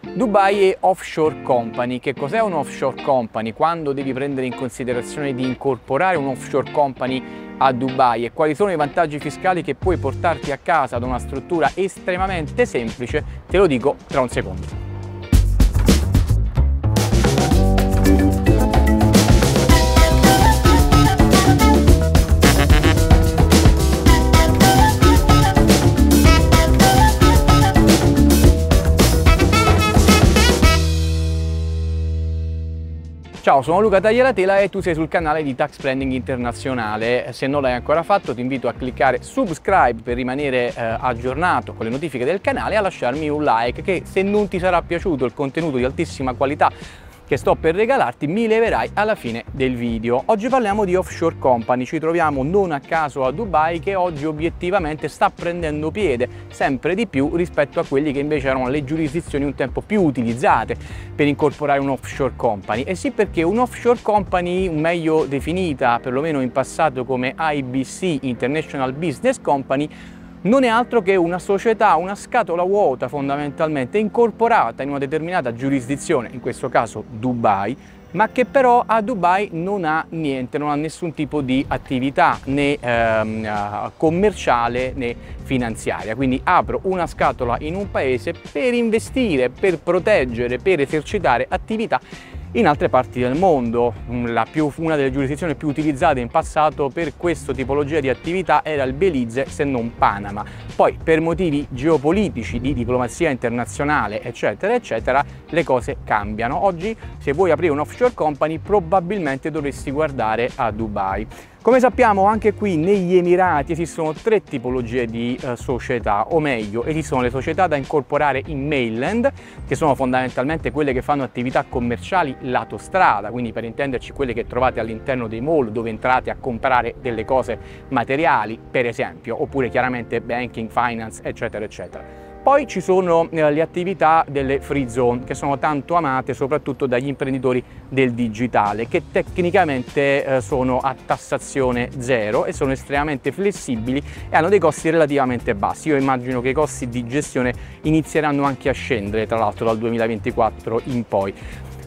Dubai e offshore company. Che cos'è un offshore company? Quando devi prendere in considerazione di incorporare un offshore company a Dubai e quali sono i vantaggi fiscali che puoi portarti a casa da una struttura estremamente semplice, te lo dico tra un secondo. Ciao, sono Luca Taglialatela e tu sei sul canale di Tax Planning Internazionale. Se non l'hai ancora fatto ti invito a cliccare subscribe per rimanere eh, aggiornato con le notifiche del canale e a lasciarmi un like che se non ti sarà piaciuto il contenuto di altissima qualità che sto per regalarti mi leverai alla fine del video. Oggi parliamo di offshore company, ci troviamo non a caso a Dubai che oggi obiettivamente sta prendendo piede sempre di più rispetto a quelli che invece erano le giurisdizioni un tempo più utilizzate per incorporare un offshore company. E sì perché un offshore company, meglio definita perlomeno in passato come IBC, International Business Company, non è altro che una società, una scatola vuota fondamentalmente incorporata in una determinata giurisdizione, in questo caso Dubai, ma che però a Dubai non ha niente, non ha nessun tipo di attività né ehm, eh, commerciale né finanziaria. Quindi apro una scatola in un paese per investire, per proteggere, per esercitare attività in altre parti del mondo. Mm, più, una delle giurisdizioni più utilizzate in passato per questa tipologia di attività era il Belize se non Panama. Poi per motivi geopolitici, di diplomazia internazionale eccetera eccetera le cose cambiano. Oggi se vuoi aprire un offshore company probabilmente dovresti guardare a Dubai. Come sappiamo anche qui negli Emirati esistono tre tipologie di eh, società, o meglio esistono le società da incorporare in mainland, che sono fondamentalmente quelle che fanno attività commerciali lato strada, quindi per intenderci quelle che trovate all'interno dei mall dove entrate a comprare delle cose materiali, per esempio, oppure chiaramente banking, finance, eccetera, eccetera. Poi ci sono eh, le attività delle free zone che sono tanto amate soprattutto dagli imprenditori del digitale che tecnicamente eh, sono a tassazione zero e sono estremamente flessibili e hanno dei costi relativamente bassi. Io immagino che i costi di gestione inizieranno anche a scendere tra l'altro dal 2024 in poi.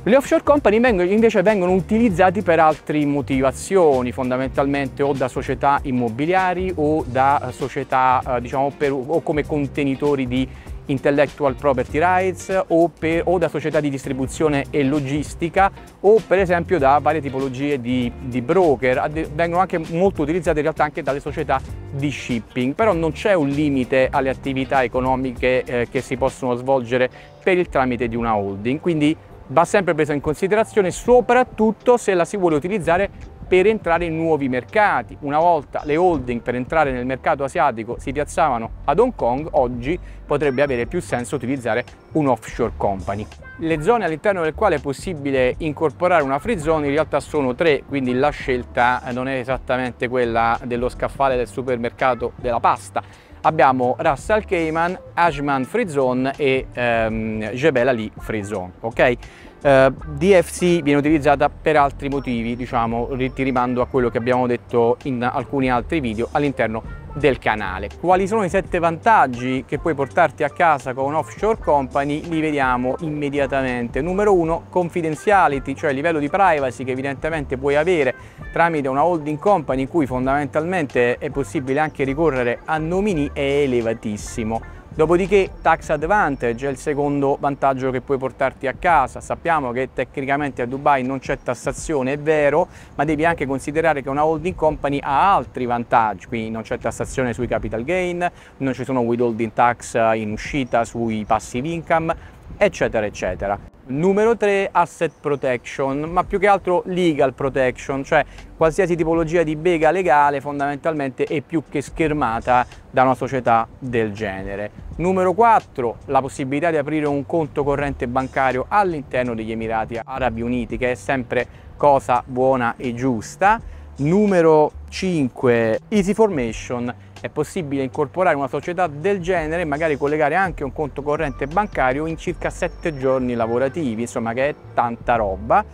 Le offshore company invece vengono utilizzati per altre motivazioni, fondamentalmente o da società immobiliari o da società, eh, diciamo, per, o come contenitori di intellectual property rights o, per, o, da società di distribuzione e logistica o per esempio da varie tipologie di, di, broker, vengono anche molto utilizzate in realtà anche dalle società di shipping, però non c'è un limite alle attività economiche eh, che si possono svolgere per il tramite di una holding, quindi va sempre presa in considerazione soprattutto se la si vuole utilizzare per entrare in nuovi mercati. Una volta le holding per entrare nel mercato asiatico si piazzavano ad Hong Kong, oggi potrebbe avere più senso utilizzare un offshore company. Le zone all'interno del quale è possibile incorporare una free zone in realtà sono tre, quindi la scelta non è esattamente quella dello scaffale del supermercato della pasta, abbiamo Ras Al Khaimah, Ajman Free Zone e ehm, Jebel Ali Free Zone. Uh, DFC viene utilizzata per altri motivi, diciamo, ti rimando a quello che abbiamo detto in alcuni altri video all'interno del canale. Quali sono i sette vantaggi che puoi portarti a casa con un offshore company? Li vediamo immediatamente. Numero uno, confidentiality, cioè il livello di privacy che evidentemente puoi avere tramite una holding company in cui fondamentalmente è possibile anche ricorrere a nomini è elevatissimo Dopodiché tax advantage è il secondo vantaggio che puoi portarti a casa. Sappiamo che tecnicamente a Dubai non c'è tassazione, è vero, ma devi anche considerare che una holding company ha altri vantaggi, quindi non c'è tassazione sui capital gain, non ci sono withholding tax in uscita sui passive income, eccetera, eccetera. Numero 3, asset protection, ma più che altro legal protection, cioè qualsiasi tipologia di bega legale fondamentalmente è più che schermata da una società del genere. Numero 4, la possibilità di aprire un conto corrente bancario all'interno degli Emirati Arabi Uniti, che è sempre cosa buona e giusta. Numero 5, easy formation, è possibile incorporare una società del genere e magari collegare anche un conto corrente bancario in circa 7 giorni lavorativi, insomma che è tanta roba.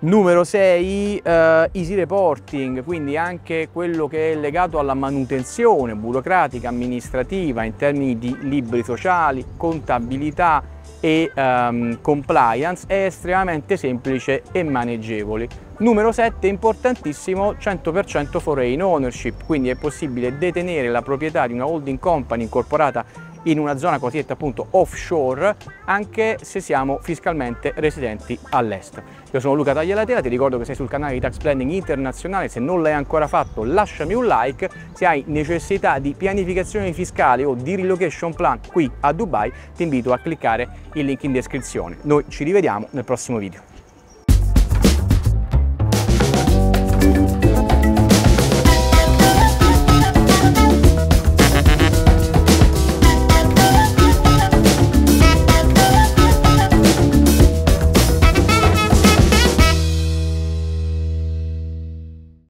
Numero 6, uh, eh, easy reporting, quindi anche quello che è legato alla manutenzione burocratica, amministrativa in termini di libri sociali, contabilità, e um, compliance è estremamente semplice e maneggevole. Numero 7, importantissimo, 100% foreign ownership, quindi è possibile detenere la proprietà di una holding company incorporata in una zona cosiddetta appunto offshore anche se siamo fiscalmente residenti all'estero. Io sono Luca Taglialatela, ti ricordo che sei sul canale di Tax Planning Internazionale, se non l'hai ancora fatto lasciami un like, se hai necessità di pianificazione fiscale o di relocation plan qui a Dubai ti invito a cliccare il link in descrizione. Noi ci rivediamo nel prossimo video.